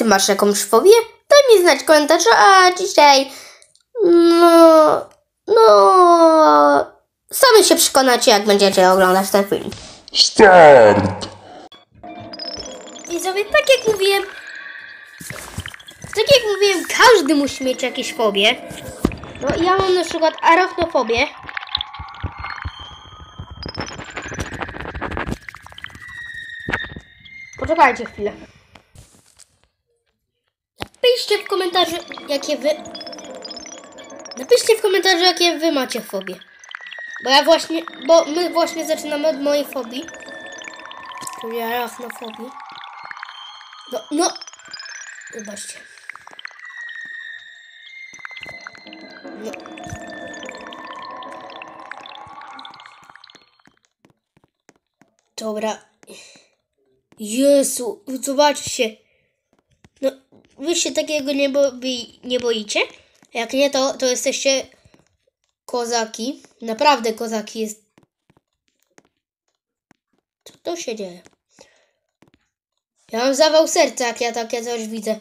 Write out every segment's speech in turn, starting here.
ty masz jakąś fobię? Daj mi znać w komentarzu, a dzisiaj... No... No... Sami się przekonacie, jak będziecie oglądać ten film. Start! Widzowie, tak jak mówiłem... Tak jak mówiłem, każdy musi mieć jakieś fobie. No ja mam na przykład arachnofobię. Poczekajcie chwilę. Napiszcie w komentarzu, jakie wy... Napiszcie w komentarzu, jakie wy macie fobie. Bo ja właśnie... Bo my właśnie zaczynamy od mojej fobii. Czyli arachnofobii. No, no. Zobaczcie. No. Dobra. Jezu, zobaczcie. Wy się takiego nie, boi, nie boicie? Jak nie, to, to jesteście kozaki. Naprawdę kozaki jest. Co to się dzieje? Ja mam zawał serca, jak ja takie coś widzę.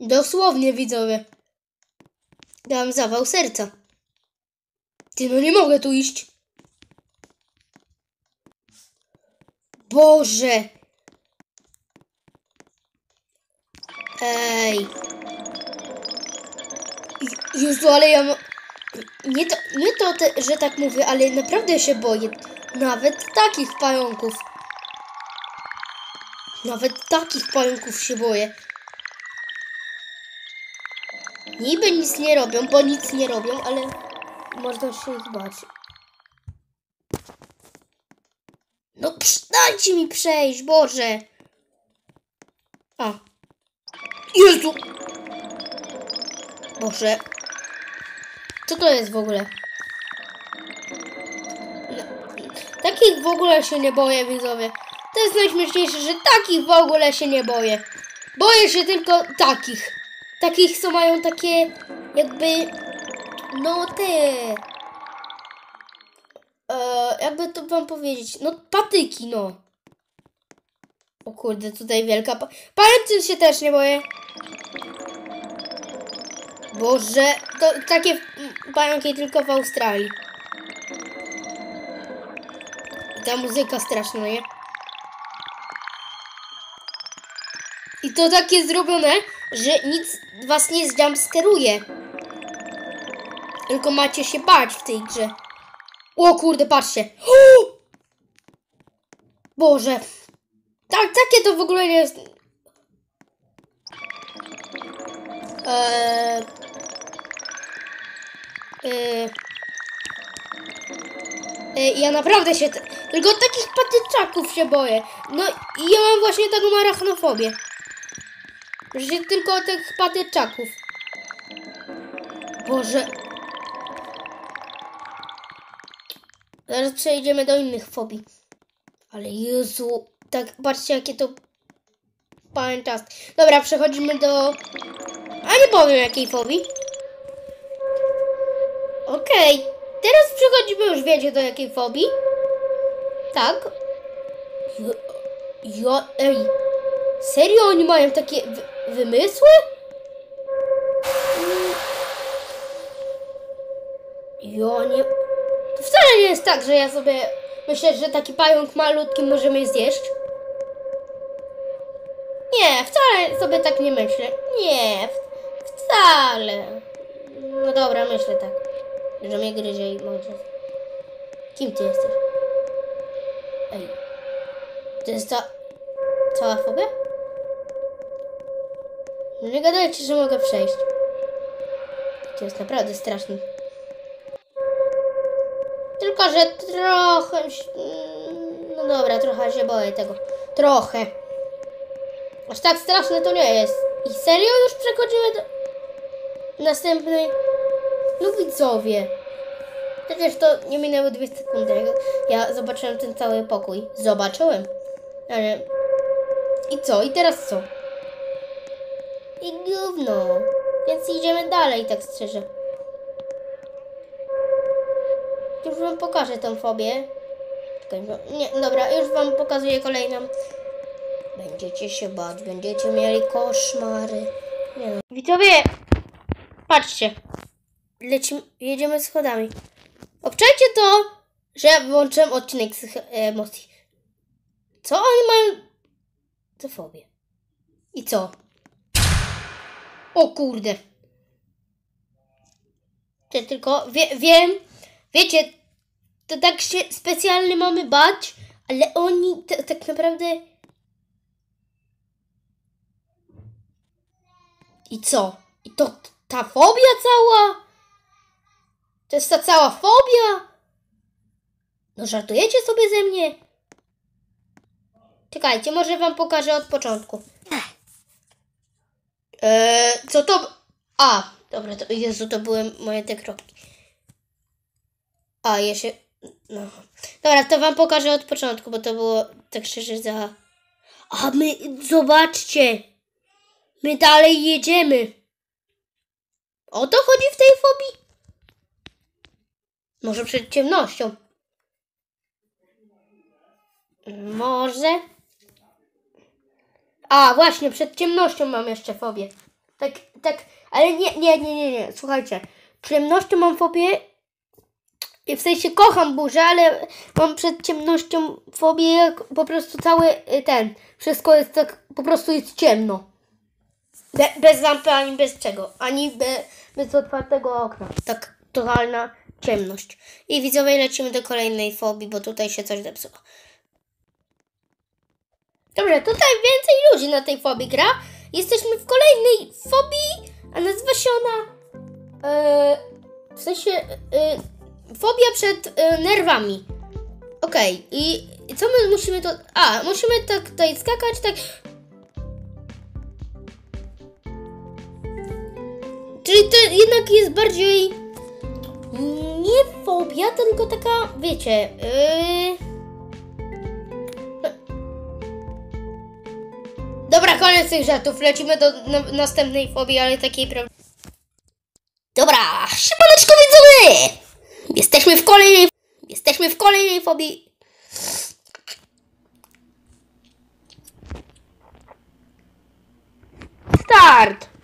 Dosłownie, widzowie. Ja mam zawał serca. Ty, no nie mogę tu iść. Boże. Ej. Je- Jezu, ale ja mam... Nie to, nie to że tak mówię, ale naprawdę się boję. Nawet takich pająków. Nawet takich pająków się boję. Niby nic nie robią, bo nic nie robią, ale można się ich bać. No dajcie mi przejść, Boże! A. Jezu! Boże. Co to jest w ogóle? Takich w ogóle się nie boję, widzowie. To jest najśmieszniejsze, że takich w ogóle się nie boję. Boję się tylko takich. Takich, co mają takie jakby, no te, e, jakby to wam powiedzieć, no patyki, no. O kurde, tutaj wielka pa... Się też nie boję. Boże, to takie pająki tylko w Australii. Ta muzyka straszna, nie? I to takie zrobione, że nic was nie jumpskeruje. Tylko macie się bać w tej grze. O kurde, patrzcie. Boże. Tak, takie to w ogóle nie jest. Eee... Eee... Eee, ja naprawdę się... Tylko takich patyczaków się boję. No i ja mam właśnie taką arachnofobię. Że się tylko tych patyczaków. Boże. Zaraz przejdziemy do innych fobii. Ale Jezu, tak patrzcie jakie to pamiętas. Dobra, przechodzimy do... A nie powiem jakiej fobii. Okej, teraz przechodzimy już wiecie do jakiej fobii. Tak. Jo, jo, ej. Serio oni mają takie wy wymysły? Jo, nie... To wcale nie jest tak, że ja sobie myślę, że taki pająk malutki może mnie zjeść. Nie, wcale sobie tak nie myślę. Nie, wcale. No dobra, myślę tak. Że mnie gryzie i może... Kim ty jesteś? Ej. To jest ta... Cała fobia? No nie gadajcie, że mogę przejść. To jest naprawdę straszne. Tylko, że trochę... mm, No dobra, trochę się boję tego. Trochę. Aż tak straszne to nie jest. I serio już przechodzimy do następnej... No widzowie. Przecież to nie minęły dwie sekundy. Ja zobaczyłem ten cały pokój. Zobaczyłem. Ale... I co? I teraz co? I gówno. Więc idziemy dalej, tak szczerze. Już wam pokażę tą fobię. Nie, dobra, już wam pokazuję kolejną. Będziecie się bać, będziecie mieli koszmary. Nie no. Widzowie, patrzcie. Lecimy, jedziemy schodami. Obczajcie to, że włączyłem odcinek z emocji. Co oni mają za fobię? I co? O kurde. Czy tylko wie, wiem, wiecie, to tak się specjalnie mamy bać, ale oni tak naprawdę. I co? I to ta fobia cała? To jest ta cała fobia? No żartujecie sobie ze mnie? Czekajcie, może wam pokażę od początku. Eee, co to? A, dobra, to Jezu, to były moje te kropki. A, jeszcze. No. Dobra, to wam pokażę od początku, bo to było tak szczerze za. A my, zobaczcie! My dalej jedziemy. O to chodzi w tej fobii? Może przed ciemnością. Może. A, właśnie, przed ciemnością mam jeszcze fobię. Tak, tak, ale nie, nie, nie, nie, nie, słuchajcie. Ciemnością mam fobię. I w sensie kocham burzę, ale mam przed ciemnością fobię, jak po prostu cały y, ten. Wszystko jest tak, po prostu jest ciemno. Be, bez lampy ani bez czego. Ani be, bez otwartego okna. Tak, totalna ciemność. I widzowie, lecimy do kolejnej fobii, bo tutaj się coś zepsuło. Dobrze, tutaj więcej ludzi na tej fobii gra. Jesteśmy w kolejnej fobii, a nazywa się ona. E, w sensie. E, fobia przed e, nerwami. Okej, i i co my musimy to. A, musimy tak tutaj skakać, tak. Czyli to jednak jest bardziej. Nie fobia, tylko taka, wiecie. Yy... Dobra, koniec tych żartów. Lecimy do na, następnej fobii, ale takiej prawda. Dobra, siemaneczko widzowie! Jesteśmy w kolejnej... Jesteśmy w kolejnej fobii. Start!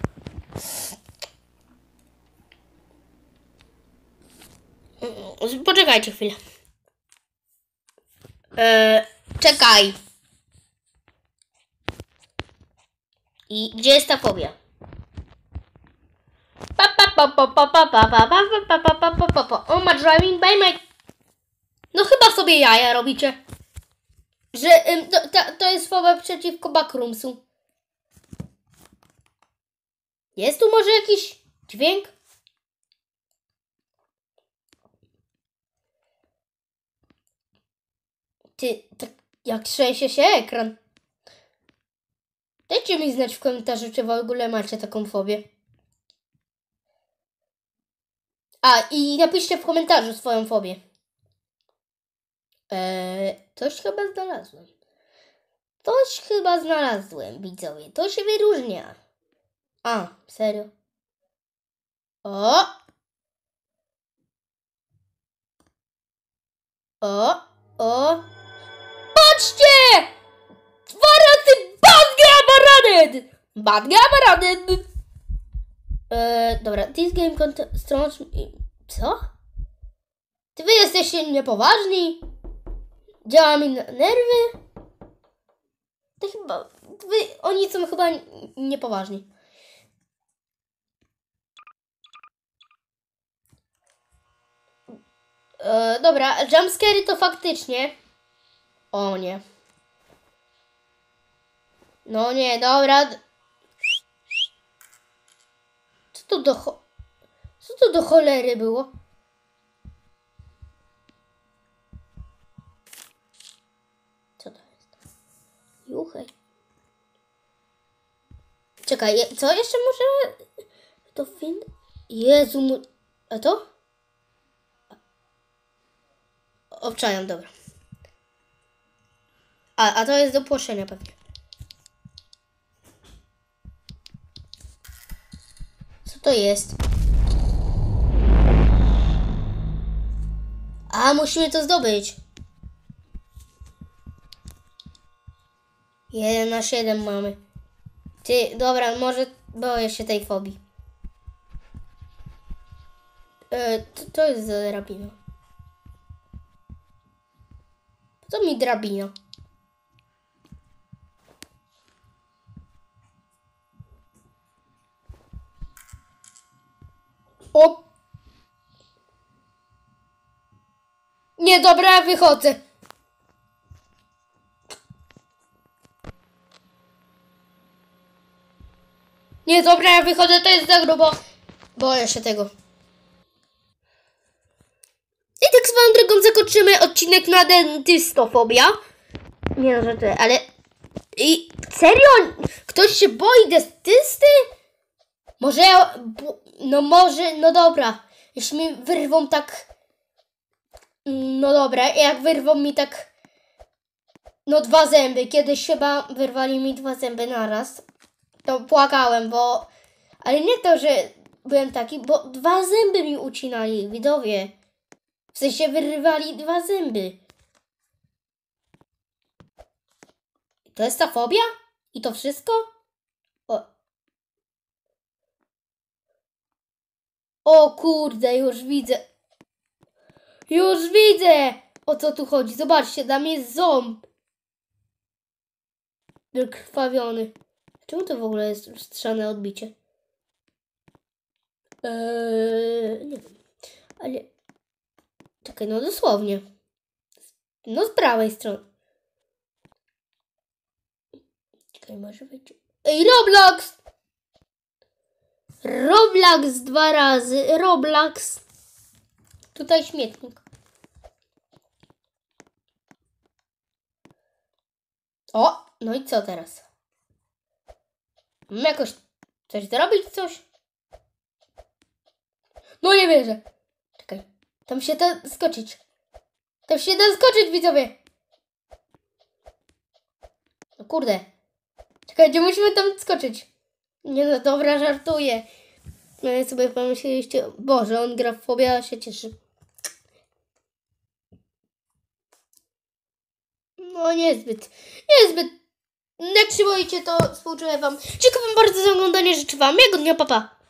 Poczekajcie chwilę. Eee, czekaj. I gdzie jest ta fobia? O ma driving by my... No chyba sobie jaja robicie. Że ym, to, to, to jest fobia przeciwko backroomsu. Jest tu może jakiś dźwięk? Ty, tak jak trzęsie się ekran. Dajcie mi znać w komentarzu, czy w ogóle macie taką fobię. A, i napiszcie w komentarzu swoją fobię. Eee, coś chyba znalazłem. Coś chyba znalazłem, widzowie. To się wyróżnia. A, serio? O! O! O! Badgabaraden! Badgabaraden! Eee, dobra, this game controls... Co? Ty wy jesteście niepoważni? Działa mi na nerwy? To chyba... Wy, oni są chyba niepoważni. Eee, dobra, jumpscary to faktycznie... O nie. No nie, dobra. To do cho... Co to do cholery było? Co to jest? Juchaj. Czekaj, co jeszcze może... To film? Jezu, mu... A to? Obczajam, dobra. A, a to jest do płoszenia pewnie. To jest? A, musimy to zdobyć. 1 na 7 mamy. Ty, dobra, może boję się tej fobii. E, to, to jest drabina. Co mi drabina? O! Nie, dobra, wychodzę. Nie, dobra, wychodzę, to jest za grubo. Boję się tego. I tak swoją drogą zakończymy odcinek na dentystofobia. Nie no, ty, ale... I serio? Ktoś się boi dentysty? Może ja... No może, no dobra. Jeśli mi wyrwą tak... No dobra, jak wyrwą mi tak... No dwa zęby. Kiedyś chyba wyrwali mi dwa zęby naraz. To płakałem, bo... Ale nie to, że byłem taki, bo dwa zęby mi ucinali, widowie. W sensie wyrywali dwa zęby. To jest ta fobia? I to wszystko? O. O kurde, już widzę. Już widzę! O co tu chodzi? Zobaczcie, tam jest ząb. Krwawiony. Czemu to w ogóle jest lustrzane odbicie? Eee, nie wiem. Ale... Czekaj, no dosłownie. No z prawej strony. Czekaj, może być... Ej, Roblox! Roblox dwa razy. Roblox. Tutaj śmietnik. O, no i co teraz? Mam jakoś coś zrobić, coś? No nie wierzę. Czekaj, tam się da skoczyć. Tam się da skoczyć, widzowie. No kurde. Czekajcie, musimy tam skoczyć. Nie no, dobra, żartuję. No sobie pomyśleliście, Boże, on gra w fobia, a się cieszy. No niezbyt, niezbyt. Jak się boicie, to współczuję wam. Dziękuję wam bardzo za oglądanie, życzę wam miłego dnia, papa. Pa.